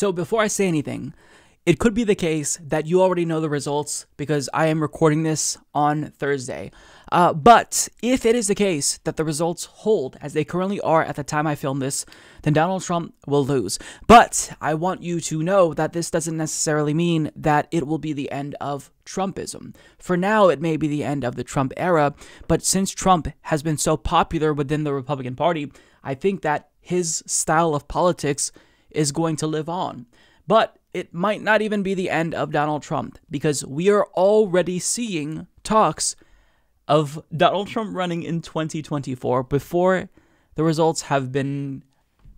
So before I say anything, it could be the case that you already know the results because I am recording this on Thursday. Uh, but if it is the case that the results hold as they currently are at the time I film this, then Donald Trump will lose. But I want you to know that this doesn't necessarily mean that it will be the end of Trumpism. For now, it may be the end of the Trump era, but since Trump has been so popular within the Republican Party, I think that his style of politics is going to live on. But it might not even be the end of Donald Trump because we are already seeing talks of Donald Trump running in 2024 before the results have been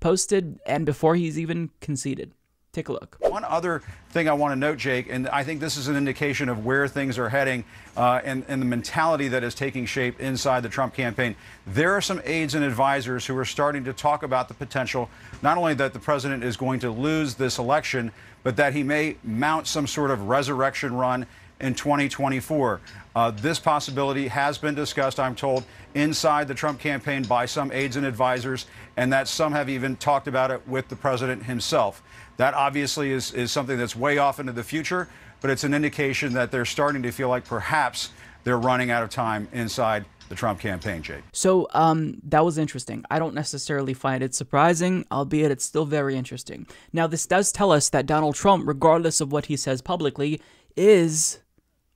posted and before he's even conceded. Take a look. One other thing I want to note, Jake, and I think this is an indication of where things are heading uh, and, and the mentality that is taking shape inside the Trump campaign. There are some aides and advisors who are starting to talk about the potential, not only that the president is going to lose this election, but that he may mount some sort of resurrection run in 2024. Uh, this possibility has been discussed, I'm told, inside the Trump campaign by some aides and advisors, and that some have even talked about it with the president himself. That obviously is, is something that's way off into the future, but it's an indication that they're starting to feel like perhaps they're running out of time inside the Trump campaign, Jake. So um, that was interesting. I don't necessarily find it surprising, albeit it's still very interesting. Now, this does tell us that Donald Trump, regardless of what he says publicly, is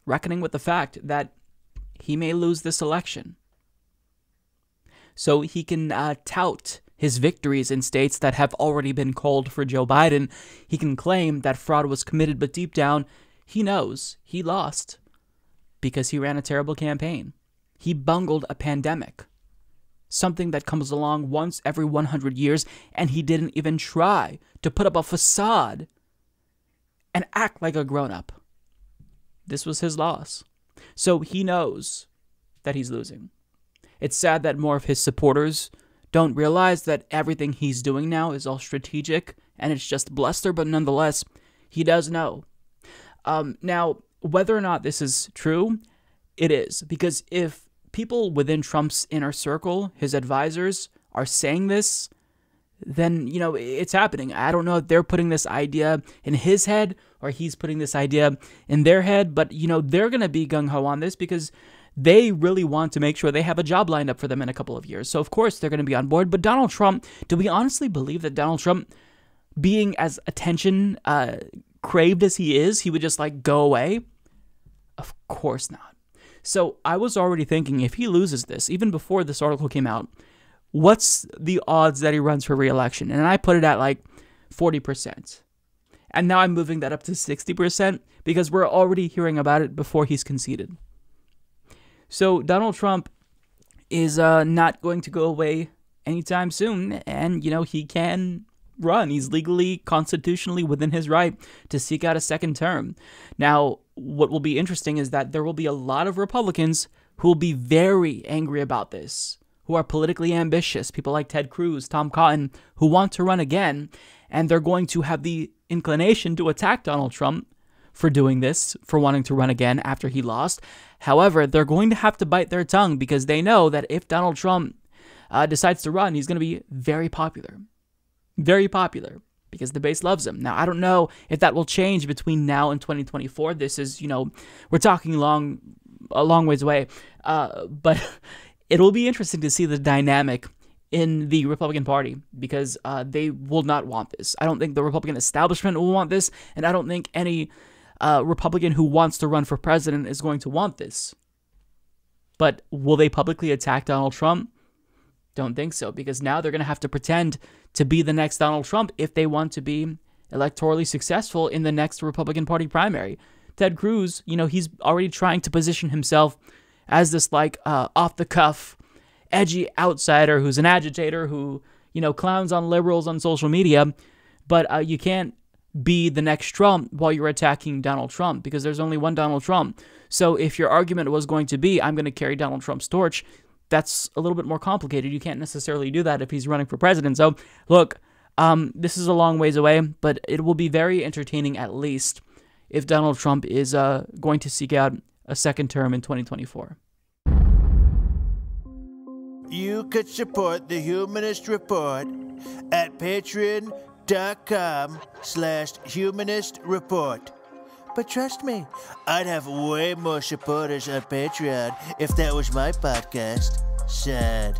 reckoning with the fact that he may lose this election. So he can uh, tout his victories in states that have already been called for Joe Biden. He can claim that fraud was committed, but deep down, he knows he lost because he ran a terrible campaign. He bungled a pandemic, something that comes along once every 100 years, and he didn't even try to put up a facade and act like a grown up. This was his loss. So he knows that he's losing. It's sad that more of his supporters don't realize that everything he's doing now is all strategic and it's just bluster, but nonetheless, he does know. Um, now, whether or not this is true, it is. Because if people within Trump's inner circle, his advisors, are saying this, then, you know, it's happening. I don't know if they're putting this idea in his head or he's putting this idea in their head, but, you know, they're going to be gung ho on this because they really want to make sure they have a job lined up for them in a couple of years. So, of course, they're going to be on board. But Donald Trump, do we honestly believe that Donald Trump, being as attention uh, craved as he is, he would just like go away? Of course not. So I was already thinking if he loses this, even before this article came out, what's the odds that he runs for reelection? And I put it at like 40%. And now I'm moving that up to 60% because we're already hearing about it before he's conceded. So Donald Trump is uh, not going to go away anytime soon. And, you know, he can run. He's legally, constitutionally within his right to seek out a second term. Now, what will be interesting is that there will be a lot of Republicans who will be very angry about this, who are politically ambitious, people like Ted Cruz, Tom Cotton, who want to run again, and they're going to have the inclination to attack Donald Trump for doing this, for wanting to run again after he lost. However, they're going to have to bite their tongue because they know that if Donald Trump uh, decides to run, he's going to be very popular. Very popular because the base loves him. Now, I don't know if that will change between now and 2024. This is, you know, we're talking long, a long ways away. Uh, but it will be interesting to see the dynamic in the Republican Party because uh, they will not want this. I don't think the Republican establishment will want this, and I don't think any uh, Republican who wants to run for president is going to want this. But will they publicly attack Donald Trump? Don't think so, because now they're going to have to pretend to be the next Donald Trump if they want to be electorally successful in the next Republican Party primary. Ted Cruz, you know, he's already trying to position himself as this like uh, off the cuff, edgy outsider who's an agitator who, you know, clowns on liberals on social media. But uh, you can't be the next Trump while you're attacking Donald Trump because there's only one Donald Trump. So if your argument was going to be, I'm going to carry Donald Trump's torch, that's a little bit more complicated. You can't necessarily do that if he's running for president. So, look, um, this is a long ways away, but it will be very entertaining at least if Donald Trump is uh, going to seek out a second term in 2024. You could support the Humanist Report at patreon.com slash humanist report. But trust me, I'd have way more supporters on Patreon if that was my podcast. Sad.